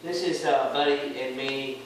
This is uh, Buddy and me